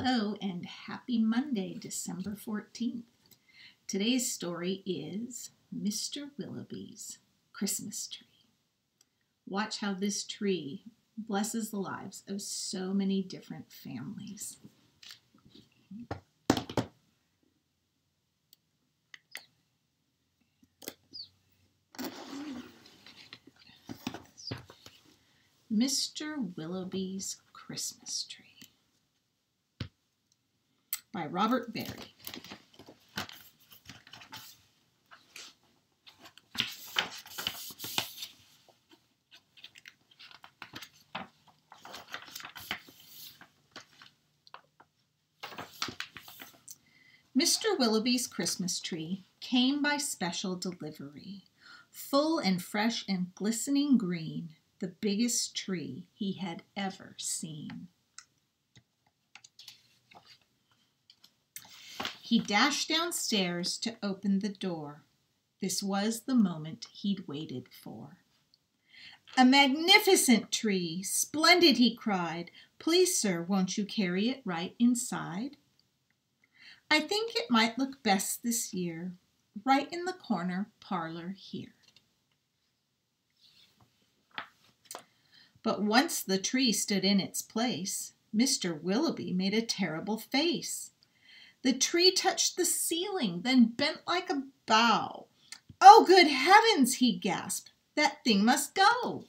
Hello and happy Monday, December 14th. Today's story is Mr. Willowby's Christmas Tree. Watch how this tree blesses the lives of so many different families. Mr. Willowby's Christmas Tree by Robert Barry. Mr. Willowby's Christmas tree came by special delivery, full and fresh and glistening green, the biggest tree he had ever seen. He dashed downstairs to open the door. This was the moment he'd waited for. A magnificent tree! Splendid, he cried. Please, sir, won't you carry it right inside? I think it might look best this year, right in the corner parlor here. But once the tree stood in its place, Mr. Willowby made a terrible face. The tree touched the ceiling, then bent like a bough. Oh, good heavens, he gasped. That thing must go.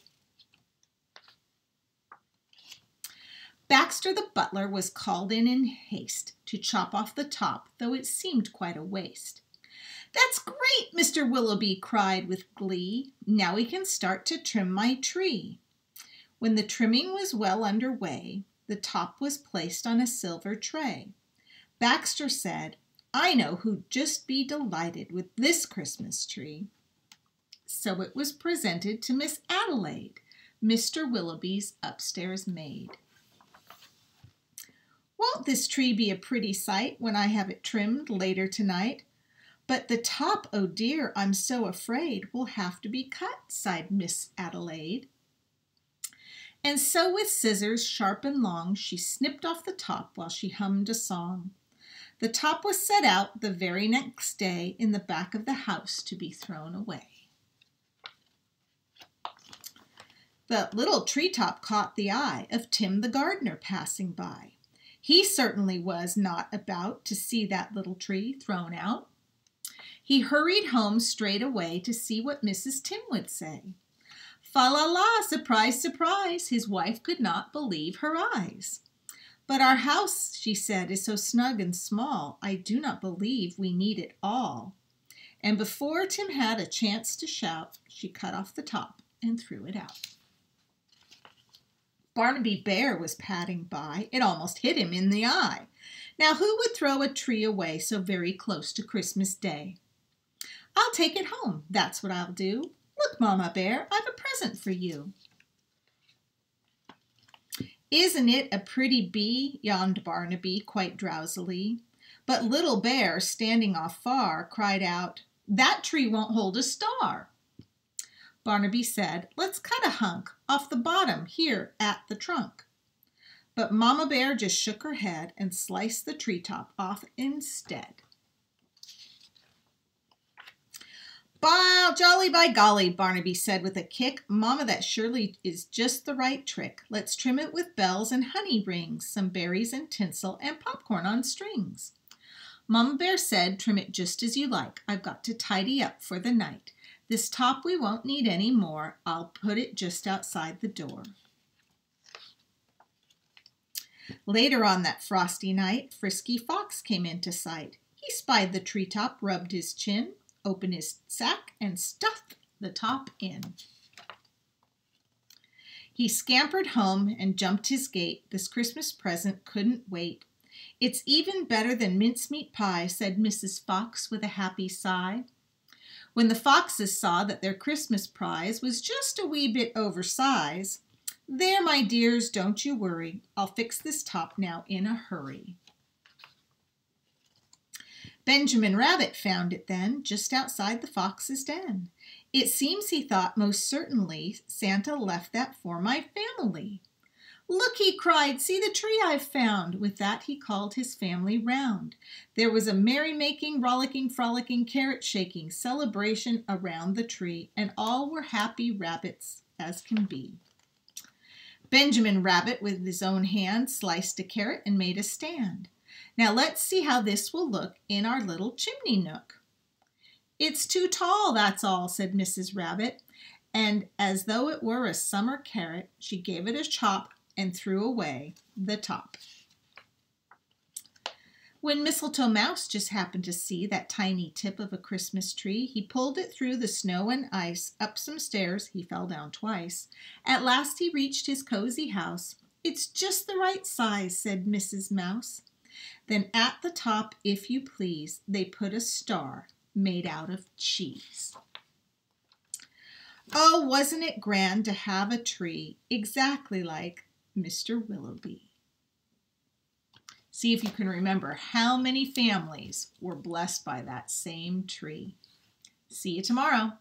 Baxter the butler was called in in haste to chop off the top, though it seemed quite a waste. That's great, Mr. Willowby cried with glee. Now we can start to trim my tree. When the trimming was well under way, the top was placed on a silver tray. Baxter said, I know who'd just be delighted with this Christmas tree. So it was presented to Miss Adelaide, Mr. Willowby's upstairs maid. Won't this tree be a pretty sight when I have it trimmed later tonight? But the top, oh dear, I'm so afraid, will have to be cut, sighed Miss Adelaide. And so with scissors sharp and long, she snipped off the top while she hummed a song. The top was set out the very next day in the back of the house to be thrown away. The little treetop caught the eye of Tim the gardener passing by. He certainly was not about to see that little tree thrown out. He hurried home straight away to see what Mrs. Tim would say. Fa la la, surprise, surprise, his wife could not believe her eyes. But our house, she said, is so snug and small, I do not believe we need it all. And before Tim had a chance to shout, she cut off the top and threw it out. Barnaby Bear was padding by. It almost hit him in the eye. Now, who would throw a tree away so very close to Christmas Day? I'll take it home. That's what I'll do. Look, Mamma Bear, I've a present for you. Isn't it a pretty bee? yawned Barnaby quite drowsily. But Little Bear, standing off far, cried out, That tree won't hold a star. Barnaby said, Let's cut a hunk off the bottom here at the trunk. But Mamma Bear just shook her head and sliced the treetop off instead. Jolly by golly, Barnaby said with a kick. Mamma, that surely is just the right trick. Let's trim it with bells and honey rings, some berries and tinsel, and popcorn on strings. Mamma Bear said, trim it just as you like. I've got to tidy up for the night. This top we won't need any more. I'll put it just outside the door. Later on that frosty night, Frisky Fox came into sight. He spied the treetop, rubbed his chin, open his sack and stuff the top in. He scampered home and jumped his gate. This Christmas present couldn't wait. It's even better than mincemeat pie, said Mrs. Fox with a happy sigh. When the foxes saw that their Christmas prize was just a wee bit oversize, there, my dears, don't you worry. I'll fix this top now in a hurry. Benjamin Rabbit found it then, just outside the fox's den. It seems he thought most certainly Santa left that for my family. Look, he cried, see the tree I've found. With that he called his family round. There was a merry-making, rollicking, frolicking, carrot-shaking celebration around the tree, and all were happy rabbits as can be. Benjamin Rabbit, with his own hand, sliced a carrot and made a stand. Now let's see how this will look in our little chimney nook. It's too tall, that's all, said Mrs. Rabbit, and as though it were a summer carrot, she gave it a chop and threw away the top. When Mistletoe Mouse just happened to see that tiny tip of a Christmas tree, he pulled it through the snow and ice, up some stairs, he fell down twice. At last he reached his cozy house. It's just the right size, said Mrs. Mouse. Then at the top, if you please, they put a star made out of cheese. Oh, wasn't it grand to have a tree exactly like Mr. Willowby? See if you can remember how many families were blessed by that same tree. See you tomorrow.